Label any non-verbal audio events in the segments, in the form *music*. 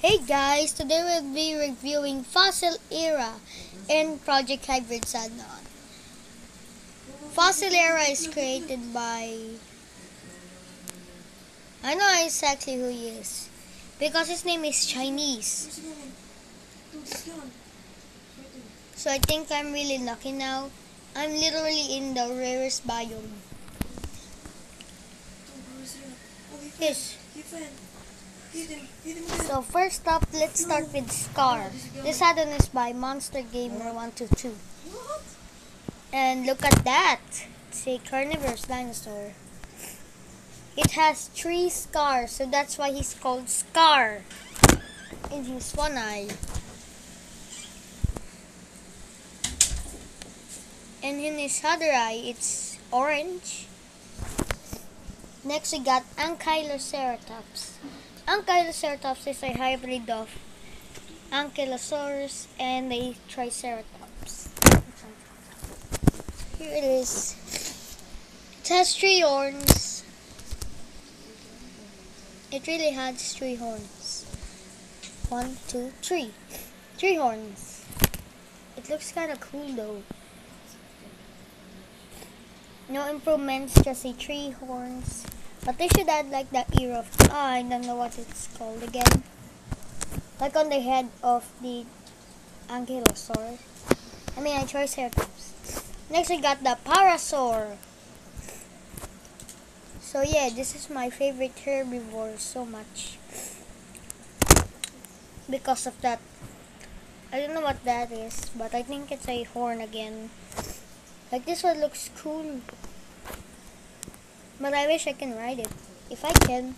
Hey guys, today we'll be reviewing Fossil Era in Project Hybrids add-on. Fossil Era is created by... I know exactly who he is. Because his name is Chinese. So I think I'm really lucky now. I'm literally in the rarest biome. Yes. So first up, let's start with Scar. This add-on is by Monster Gamer 122. And look at that! It's a carnivorous dinosaur. It has three scars, so that's why he's called Scar. In his one eye. And in his other eye, it's orange. Next we got Ankyloceratops. Ankyloceratops is a hybrid of Ankylosaurus and a Triceratops. Here it is. It has three horns. It really has three horns. One, two, three. Three horns. It looks kind of cool though. No improvements, just a three horns. But they should add like the ear of I don't know what it's called again. Like on the head of the ankylosaur. I mean a triceratops. Next we got the parasaur. So yeah, this is my favorite herbivore so much. Because of that. I don't know what that is, but I think it's a horn again. Like this one looks cool. But I wish I can ride it. If I can.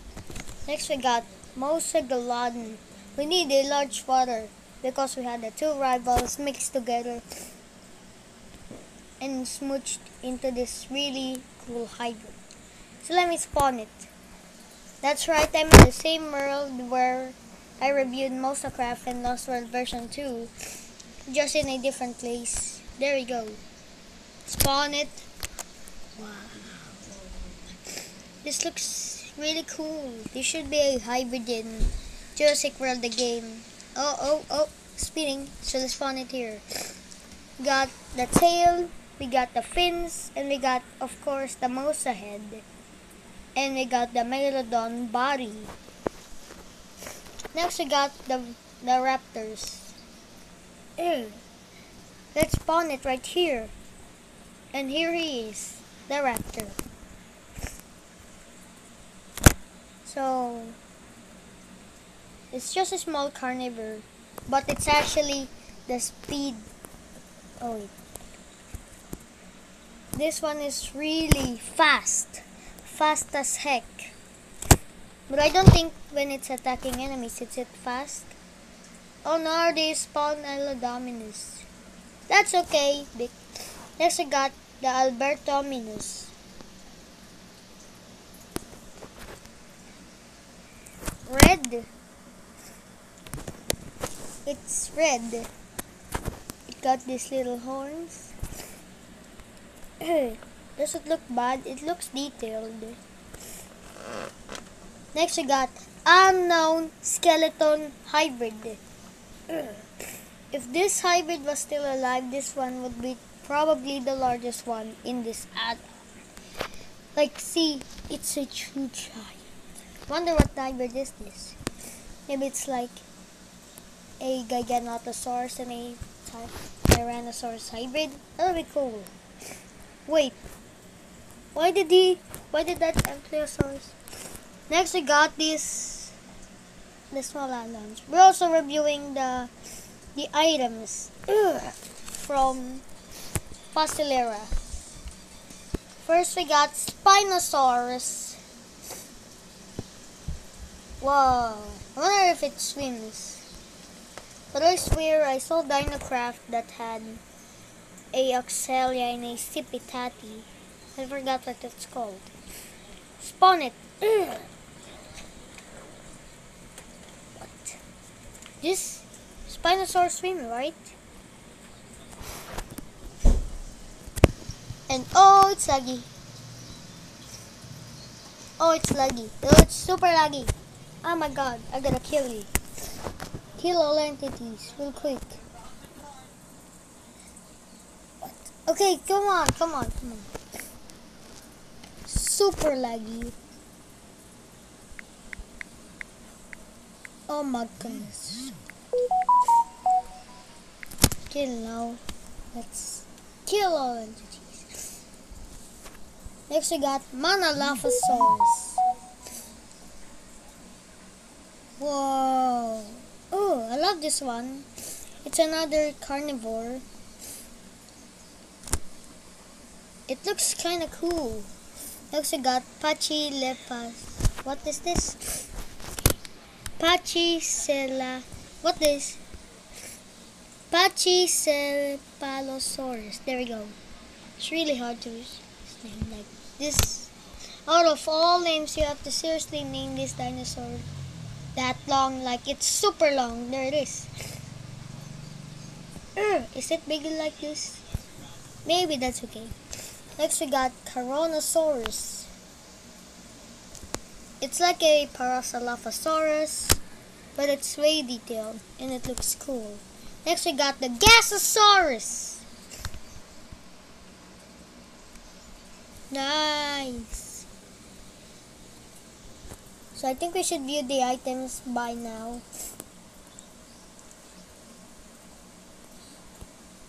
Next we got Mosagalodon. We need a large water because we had the two rivals mixed together and smooched into this really cool hybrid. So let me spawn it. That's right, I'm in the same world where I reviewed Mosacraft and Lost World version 2, just in a different place. There we go. Spawn it. Wow. This looks really cool. This should be a hybrid in Jurassic World the game. Oh, oh, oh, spinning. So let's spawn it here. Got the tail, we got the fins, and we got, of course, the Mosa head. And we got the Megalodon body. Next we got the, the raptors. Ew. Let's spawn it right here. And here he is, the raptor. So, it's just a small carnivore, but it's actually the speed. Oh, wait. This one is really fast. Fast as heck. But I don't think when it's attacking enemies, it's it fast. Oh no, they spawn Allodominus. That's okay. Next I got the Albertominus. Red. It's red. It got these little horns. *clears throat* Does it look bad? It looks detailed. Next we got unknown skeleton hybrid. *clears throat* If this hybrid was still alive, this one would be probably the largest one in this add Like, see, it's a true giant. Wonder what hybrid is this? Maybe it's like a Giganotosaurus and a Tyrannosaurus hybrid. That would be cool. Wait, why did he? Why did that Ankylosaurus? Next, we got this the small islands. We're also reviewing the the items *clears throat* from Fossilera. First, we got Spinosaurus. Wow. I wonder if it swims. But I swear I saw Dinocraft that had a Oxalaia and a Cipitati. I forgot what it's called. Spawn it. *clears throat* What? This Spinosaurus swim, right? And oh, it's laggy. Oh, it's laggy. Oh, it's super laggy. Oh my god, I'm gonna kill you. Kill all entities real quick. What? Okay, come on, come on, come on. Super laggy. Oh my goodness. Kill now. Let's kill all entities. Next we got Monolophosaurus. Whoa. Oh, I love this one. It's another carnivore. It looks kind of cool. Next we got Pachylepas. What is this? Pachycella. What is? Pachycephalosaurus. There we go. It's really hard to name like this. Out of all names, you have to seriously name this dinosaur that long. Like it's super long. There it is. Uh, is it bigger like this? Maybe that's okay. Next we got Coronosaurus. It's like a Parasaurolophus, but it's way detailed and it looks cool. Next we got the Gasosaurus. Nice. So I think we should view the items by now.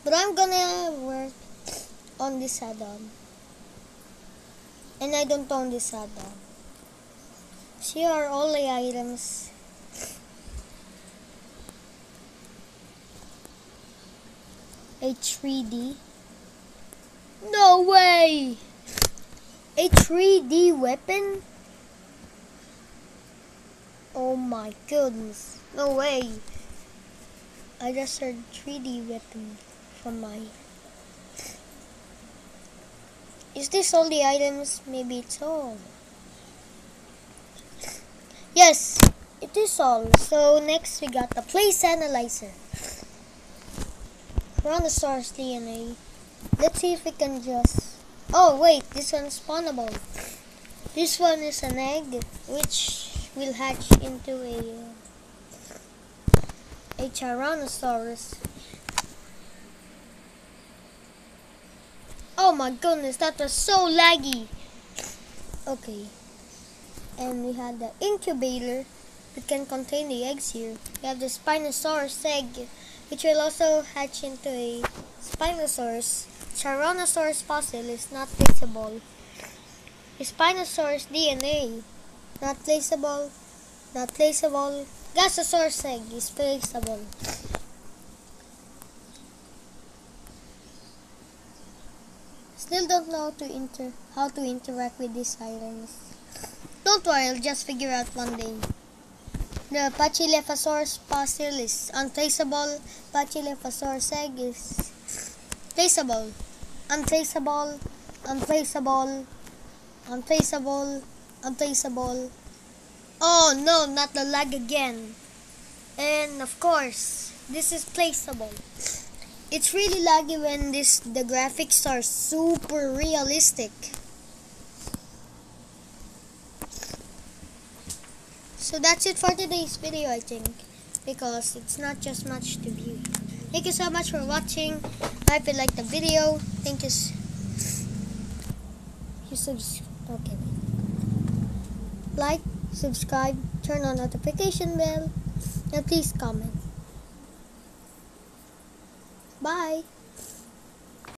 But I'm gonna work on this add-on. And I don't own this add-on. So here are all the items a 3D. No way! A 3D weapon? Oh my goodness. No way. I just heard 3D weapon from my... Is this all the items? Maybe it's all. Yes, it is all. So next we got the place analyzer. Brontosaurus DNA. Let's see if we can just... Oh, wait, this one's spawnable. This one is an egg, which will hatch into a... Uh, a Tyrannosaurus. Oh my goodness, that was so laggy. Okay. And we have the incubator that can contain the eggs here. We have the Spinosaurus egg which will also hatch into a Spinosaurus. Tyrannosaurus fossil is not traceable. Spinosaurus DNA, not traceable, not traceable. Gasosaurus egg is traceable. Still don't know how to inter how to interact with these items. Don't worry, I'll just figure out one day. The Pachylephosaurus fossil is untraceable. Pachylephosaurus egg is traceable. Untraceable. Untraceable. Untraceable. Untraceable. Oh no, not the lag again. And of course, this is placeable. It's really laggy when this the graphics are super realistic. So that's it for today's video, I think, because it's not just much to view. Thank you so much for watching. I hope you liked the video. Thank you. You subs okay. Like, subscribe, turn on notification bell, and please comment. Bye.